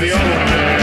the old